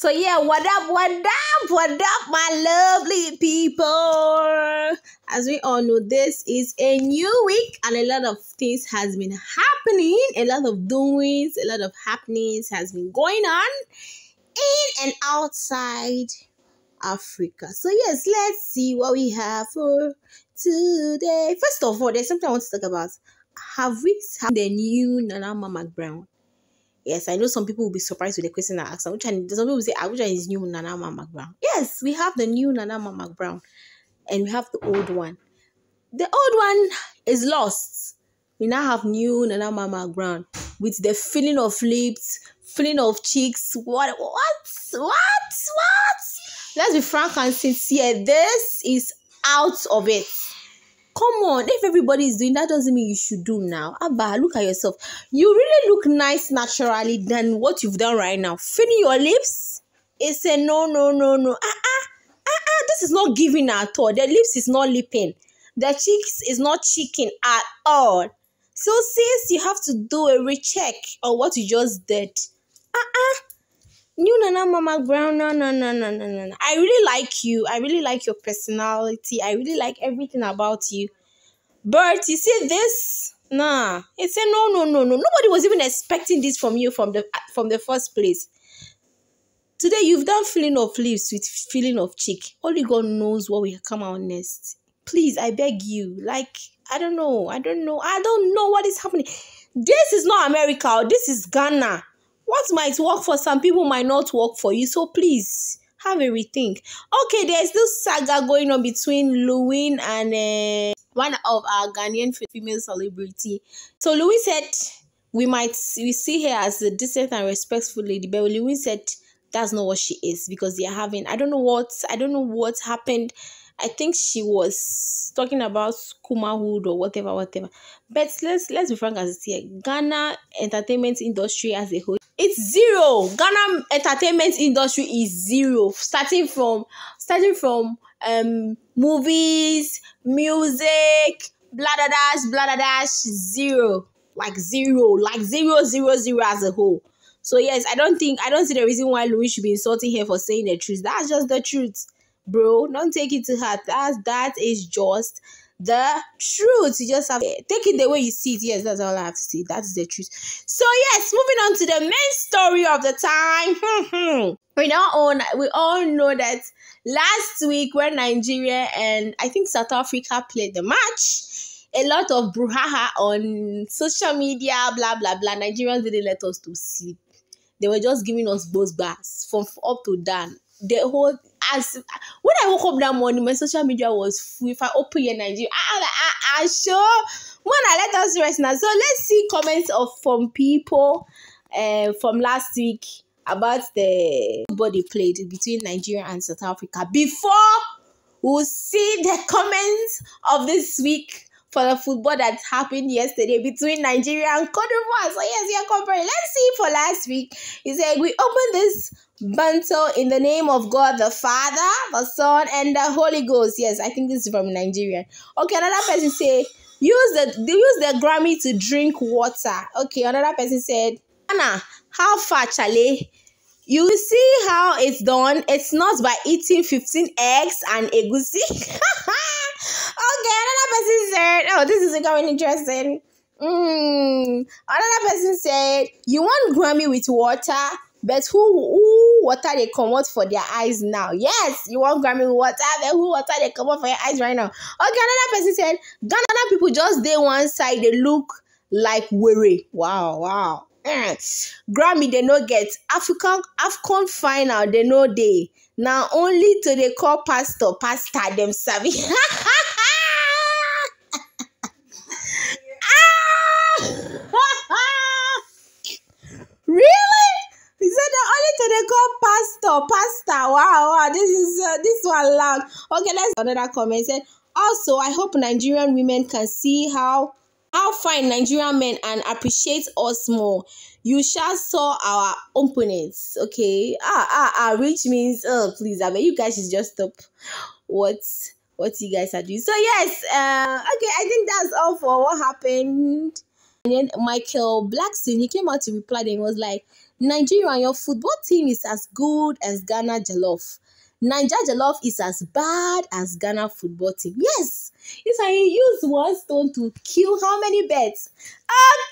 So yeah, what up, what up, what up, my lovely people? As we all know, this is a new week and a lot of things has been happening, a lot of doings, a lot of happenings has been going on in and outside Africa. So yes, let's see what we have for today. First of all, there's something I want to talk about. Have we had the new Nana Ama McBrown? Yes, I know some people will be surprised with the question I asked. Which one? Some people will say, ah, which is new Nana Ama McBrown? Yes, we have the new Nana Ama McBrown, and we have the old one. The old one is lost. We now have new Nana Ama McBrown with the feeling of lips, feeling of cheeks. What? What? What? What? Let's be frank and sincere. This is out of it. Come on, if everybody is doing that, doesn't mean you should do now. Abba, look at yourself. You really look nice naturally than what you've done right now. Filling your lips, it's a no, no, no, no. Ah, ah, ah, ah. This is not giving at all. The lips is not lipping. The cheeks is not cheeking at all. So, sis, you have to do a recheck on what you just did. Ah, ah. New Nana Ama McBrown, no, no, no, no, no, no. I really like you. I really like your personality. I really like everything about you. But you see this? Nah. It's a no, no, no, no. Nobody was even expecting this from you from the from the first place. Today you've done feeling of lips with feeling of cheek. Only God knows what will come out next. Please, I beg you. Like, I don't know. I don't know. I don't know what is happening. This is not America. This is Ghana what might work for some people might not work for you. So please have a rethink. Okay, there's this saga going on between Lil Win and uh, one of our Ghanaian female celebrity. So Louis said we might we see her as a decent and respectful lady, but Lil Win said that's not what she is because they are having I don't know what I don't know what happened. I think she was talking about Kumawood or whatever, whatever. But let's let's be frank as it's here. Ghana entertainment industry as a whole it's zero. Ghana entertainment industry is zero starting from starting from um movies music blah blah dash blah blah dash zero. Like zero like zero zero zero as a whole. So yes i don't think i don't see the reason why louis should be insulting her for saying the truth. That's just the truth bro don't take it to heart that's that is just the truth. You just have to take it the way you see it. Yes, that's all I have to say. That's the truth. So yes, moving on to the main story of the time. we now own we all know that last week when Nigeria and I think South Africa played the match, a lot of brouhaha on social media, blah blah blah. Nigerians didn't let us to sleep. They were just giving us buzz bars from up to down. The whole as when I woke up that morning, my social media was full. If I open your Nigeria, I, I, I, I sure I let us rest now. So let's see comments of from people uh, from last week about the body played between Nigeria and South Africa before we'll see the comments of this week for the football that happened yesterday between Nigeria and Cote d'Ivoire. So yes, you're comparing. Let's see for last week. He said we open this Banto in the name of God the Father, the Son, and the Holy Ghost. Yes, I think this is from Nigerian. Okay, another person say use the they use the Grammy to drink water. Okay, another person said, Anna, how far, Charlie? You see how it's done? It's not by eating 15 eggs and egusi. okay, another person said, Oh, this is becoming interesting. Mm. Another person said, You want Grammy with water? But who who water they come out for their eyes now? Yes, you want Grammy with water, then who water they come out for your eyes right now? Okay, another person said Ghana people just they one side they look like weary. Wow, wow. Mm. Grammy they no get African Afcon final they know they now only to the call pastor pastor them savvy. pastor, pastor. Wow, wow, this is uh, this one loud. Okay, let's another comment. Said also, I hope Nigerian women can see how how fine Nigerian men and appreciate us more. You shall saw our opponents. Okay, ah ah ah, which means oh please, I mean you guys should just stop what what you guys are doing. So yes, uh, okay, I think that's all for what happened. And then Michael Blackson, he came out to reply and was like, Nigeria, your football team is as good as Ghana Jollof. Niger Jollof is as bad as Ghana football team. Yes, it's how you use one stone to kill how many birds?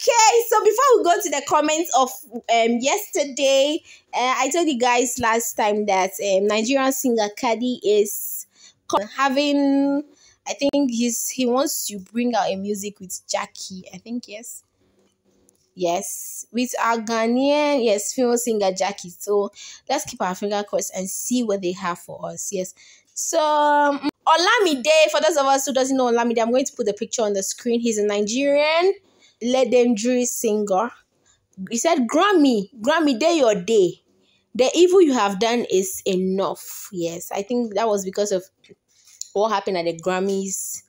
Okay, so before we go to the comments of um yesterday, uh, I told you guys last time that um, Nigerian singer Khaid is having. I think he's he wants to bring out a music with Gyakie. I think yes Yes, with our Ghanaian, yes, female singer Gyakie. So let's keep our finger crossed and see what they have for us. Yes. So um, Olamide, for those of us who doesn't know Olamide, I'm going to put the picture on the screen. He's a Nigerian legendary singer. He said, Grammy, Grammy, day your day. The evil you have done is enough. Yes, I think that was because of what happened at the Grammys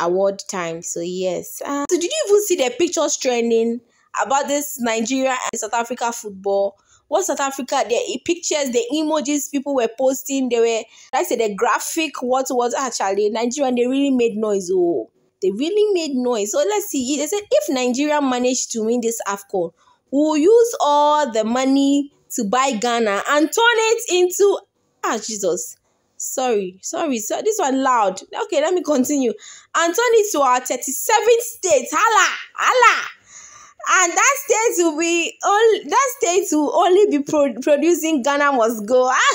award time. So yes. Uh, so did you even see the pictures trending about this Nigeria and South Africa football. What South Africa, the pictures, the emojis people were posting, they were, I said, the graphic, what was actually Nigeria, and they really made noise. Oh, they really made noise. So let's see. They said if Nigeria managed to win this AFCON, we'll use all the money to buy Ghana and turn it into, ah, Jesus. Sorry, sorry, so this one loud. Okay, let me continue. And turn it to our 37th state. Hala, hala and that state will be only that state will only be pro- producing Ghana must go.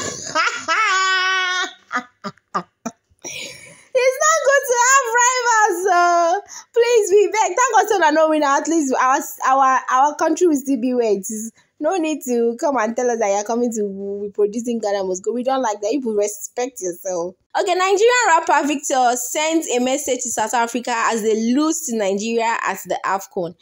it's not good to have rivals. So please, we beg. Thank God, so that no winner. At least our our our country will still be where it is. No need to come and tell us that you're coming to be producing Ghana must go. We don't like that. You respect yourself. Okay, Nigerian rapper Victor sends a message to South Africa as they lose to Nigeria at the AFCON.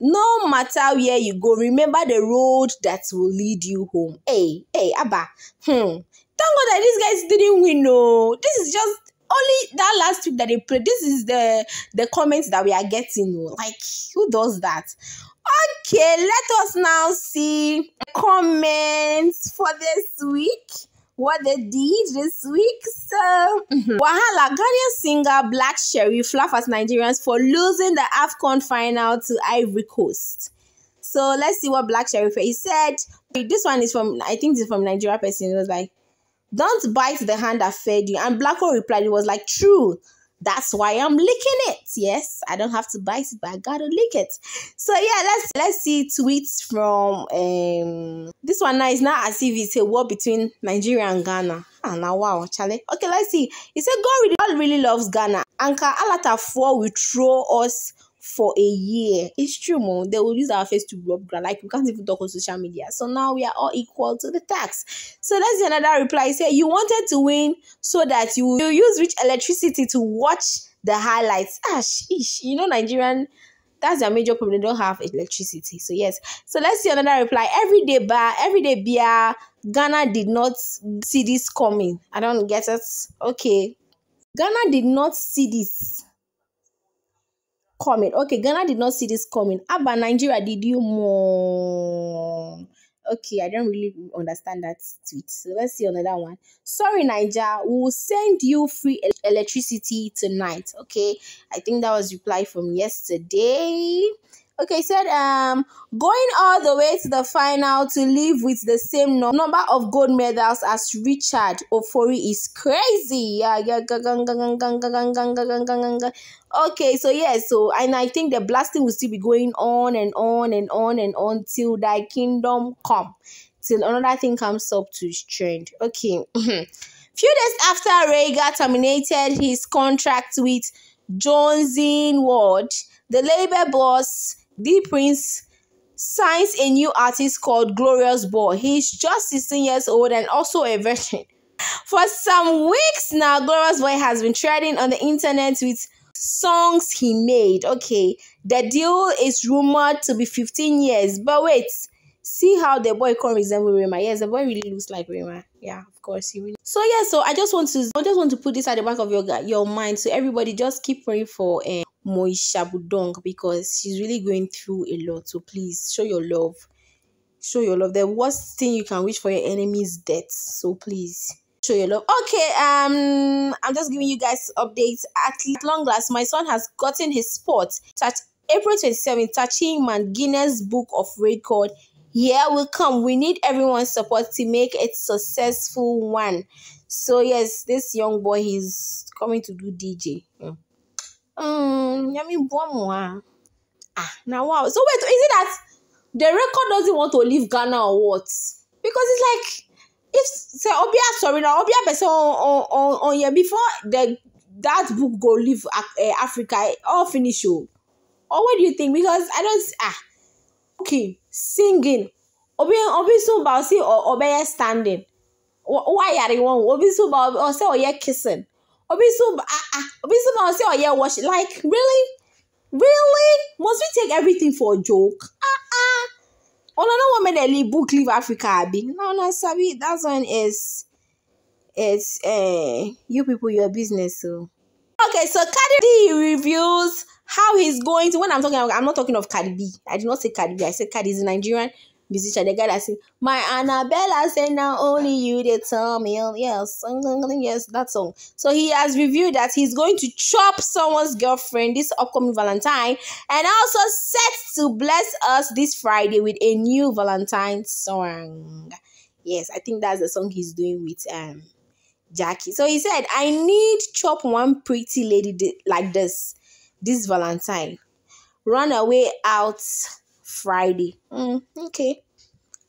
No matter where you go, remember the road that will lead you home. Hey, hey, Abba. Hmm. Thank God that these guys didn't win. No, this is just only that last week that they played. This is the the comments that we are getting. Like, who does that? Okay, let us now see comments for this week what they did this week. So, mm-hmm. Wahala, Ghanaian singer Black laugh at Nigerians for losing the AFCON final to Ivory Coast. So, let's see what Black Sherif He said, this one is from, I think it's from Nigeria person. It was like, don't bite the hand that fed you. And Blacko replied, it was like, true. That's why I'm licking it. Yes, I don't have to bite it, but I gotta lick it. So yeah, let's let's see tweets from um this one now is not as if it's a war between Nigeria and Ghana. Ah now wow, Charlie. Okay, let's see. He said God really, God really loves Ghana. Anka Alata 4 will throw us for a year. It's true, mom. They will use our face to rub ground. Like we can't even talk on social media. So now we are all equal to the tax. So that's another reply. Say you wanted to win so that you will use rich electricity to watch the highlights. Ah, sheesh. You know, Nigerian that's their major problem. They don't have electricity. So yes. So let's see another reply. Everyday bar, everyday beer. Ghana did not see this coming. I don't get it. Okay. Ghana did not see this coming. Okay, Ghana did not see this coming. Abba, Nigeria, did you more? Okay, I don't really understand that tweet. So let's see another one. Sorry, Niger, we will send you free electricity tonight. Okay, I think that was reply from yesterday. Okay, said um going all the way to the final to live with the same no- number of gold medals as Richard Ofori is crazy. Yeah. Okay, so yeah, so and I think the blasting will still be going on and on and on and on till thy kingdom come, till another thing comes up to trend. Okay. Few days after Ruger terminated his contract with Jonzing World, the labor boss D Prince signs a new artist called Glorious Boy. He's just 16 years old and also a virgin. For some weeks now, Glorious Boy has been trending on the internet with songs he made. Okay, the deal is rumored to be 15 years, but wait, see how the boy can resemble Rema. Yes, the boy really looks like Rema. Yeah, of course he really. So yeah, so I just want to, I just want to put this at the back of your your mind. So everybody, just keep praying for uh, Moesha Boduong because she's really going through a lot. So please show your love. Show your love. The worst thing you can wish for your enemy is death. So please show your love. Okay, um, I'm just giving you guys updates. At least long last, my son has gotten his spot. Touch April 27, touching man Guinness Book of Record year we come. We need everyone's support to make it successful one. So yes, this young boy is coming to do DJ. Mm. Um, yummy bomb. Ah, now wow. So wait, is it that the record doesn't want to leave Ghana or what? Because it's like if say Obia sorry now Obia person on on on here before the that book go leave uh, Africa all finish oh. Or what do you think? Because I don't ah okay singing obi obi so ba si obey standing why are you one obi so ba or say oh kissing obi ah ah obi ba say oh yeah wash like really? Really? Must we take everything for a joke? Ah ah. Oh no no one made a book leave Africa abi. No no sabi that one is it's uh you people your business so. Okay so Khaid B reviews how he's going to when I'm talking I'm not talking of Cardi B. I did not say Cardi B, I said Cardi is a Nigerian musician. The guy that said, My Annabella said now only you they tell me. Oh, yes, yes, that song. So he has reviewed that he's going to chop someone's girlfriend this upcoming Valentine and also set to bless us this Friday with a new Valentine song. Yes, I think that's the song he's doing with um Gyakie. So he said, I need chop one pretty lady like this this Valentine. Run away out Friday. Mm, okay.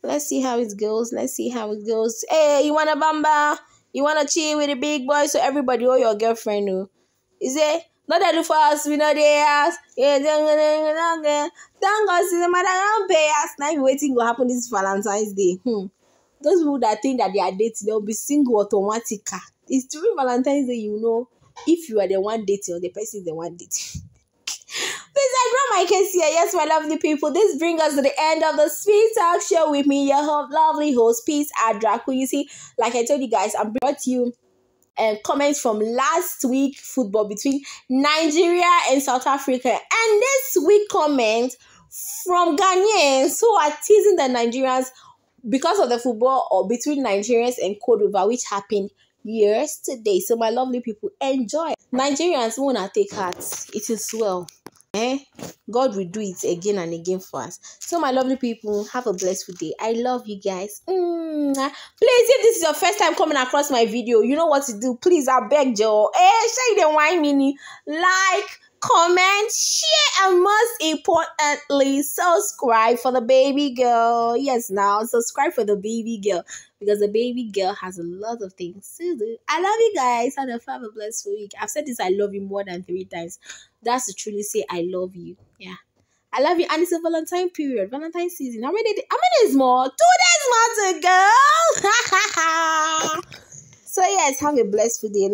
Let's see how it goes. Let's see how it goes. Hey, you wanna bamba? You wanna chill with the big boy so everybody or your girlfriend know? Is it? Not that the first we know they ask. Yeah, thank God, see the matter don't pay us. Now you waiting will happen this Valentine's Day. Hmm. Those people that think that they are dating, they'll be single automatically. It's during Valentine's Day, you know if you are the one dating or the person is the one dating. Here. Yes, my lovely people. This brings us to the end of the Speed Talk Show with me, your lovely host, Peace Adraku. You see, like I told you guys, I brought you um, comments from last week football between Nigeria and South Africa. And this week comment from Ghanaians who are teasing the Nigerians because of the football or between Nigerians and d'Ivoire, which happened yesterday. So, my lovely people, enjoy. Nigerians wanna take heart. It is well. Eh? God will do it again and again for us. So, my lovely people, have a blessed day. I love you guys. Mm. Please, if this is your first time coming across my video, you know what to do. Please, I beg you. Eh, share the wine mini. Like, comment, share, and most importantly, subscribe for the baby girl. Yes, now subscribe for the baby girl because the baby girl has a lot of things to do. I love you guys have a blessed week. I've said this I love you more than three times. That's to truly say I love you. Yeah. I love you. And it's a Valentine period, Valentine season. How many, how many is more? Two days more to go. so, yes, have a blessed day.